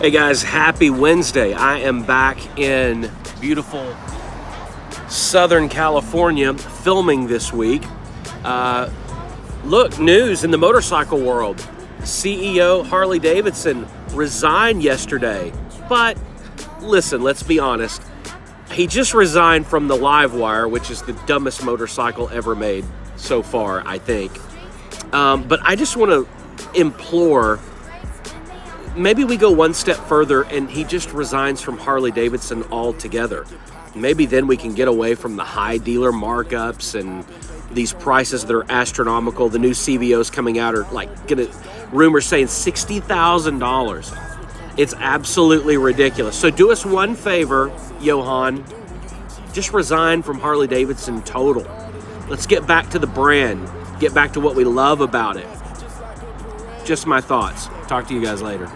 Hey guys, happy Wednesday. I am back in beautiful Southern California filming this week. Uh, look, news in the motorcycle world. CEO Harley Davidson resigned yesterday. But listen, let's be honest. He just resigned from the Livewire, which is the dumbest motorcycle ever made so far, I think. Um, but I just want to implore maybe we go one step further and he just resigns from Harley Davidson altogether. Maybe then we can get away from the high dealer markups and these prices that are astronomical. The new CVOs coming out are like gonna rumors saying sixty thousand dollars. It's absolutely ridiculous. So do us one favor, Johan. Just resign from Harley Davidson total. Let's get back to the brand. Get back to what we love about it just my thoughts. Talk to you guys later.